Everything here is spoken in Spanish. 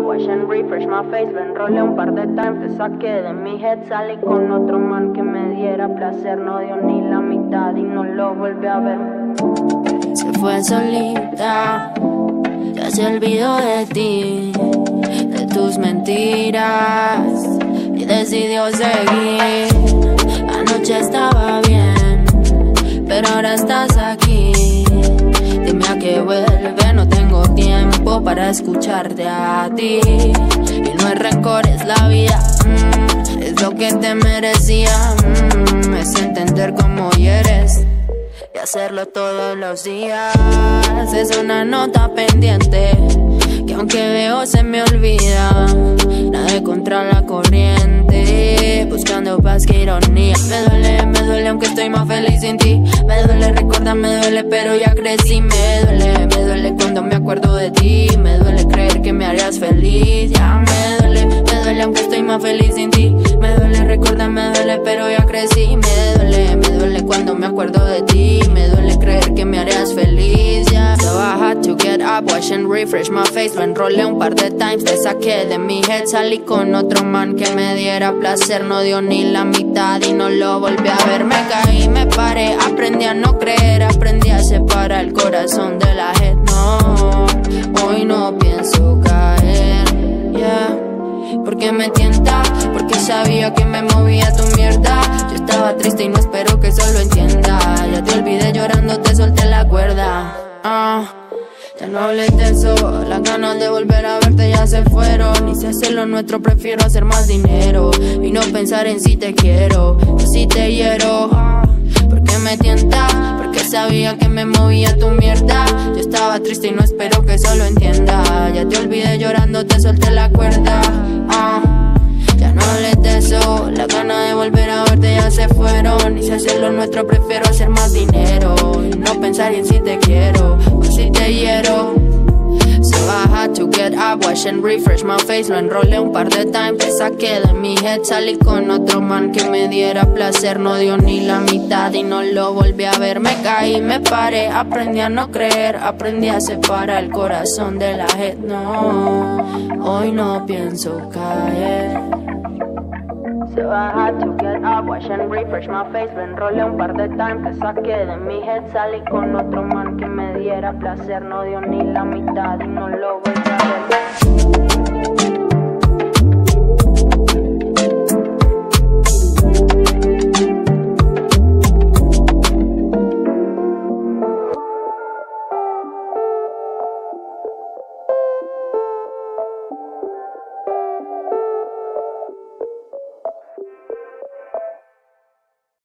wash and refresh my face Lo enrolé un par de times, te saqué de mi head Salí con otro man que me diera placer No dio ni la mitad y no lo volví a ver. Se fue solita, ya se olvidó de ti De tus mentiras y decidió seguir. Anoche estaba bien, pero ahora estás aquí. Dime a qué vuelve, escucharte a ti. Y no es rencor, es la vida, mm, es lo que te merecía. Mm, es entender cómo eres y hacerlo todos los días. Es una nota pendiente que aunque veo se me olvida. Nada contra la corriente, buscando paz que ironía. Me duele, me duele aunque estoy más feliz sin ti. Me duele, recuerda, me duele, pero ya crecí. Me duele feliz sin ti. Me duele, recuerda, me duele, pero ya crecí. Me duele, me duele cuando me acuerdo de ti. Me duele creer que me harías feliz. Ya. So I had to get up, wash and refresh my face. Lo enrolé un par de times, te saqué de mi head. Salí con otro man que me diera placer. No dio ni la mitad y no lo volví a ver. Me caí, me paré, aprendí a no creer. Aprendí a separar el corazón de la head. No, hoy no. Yeah. Porque me tienta, porque sabía que me movía tu mierda. Yo estaba triste y no espero que eso lo entienda. Ya te olvidé llorando, te solté la cuerda. Ah, ya no hables de eso, las ganas de volver a verte ya se fueron. Y si hacer lo nuestro, prefiero hacer más dinero. Y no pensar en si te quiero o si te hiero. Porque me tienta, porque sabía que me movía tu mierda. Triste y no espero que eso lo entienda. Ya te olvidé llorando, te solté la cuerda. Ah, ya no hables de eso, las ganas de volver a verte ya se fueron. Y si hacer lo nuestro, prefiero hacer más dinero. Y no pensar en si te quiero o si te hiero. So I to get up, wash and refresh my face. Lo enrolé un par de times, te saqué de mi head Salí con otro man que me diera placer. No dio ni la mitad y no lo volví a ver. Me caí, me paré, aprendí a no creer Aprendí a separar el corazón de la head. No, hoy no pienso caer. So I had to get up, wash and refresh my face. Lo enrolé un par de times, te saqué de mi head Salí con otro man que me diera placer. No dio ni la mitad y no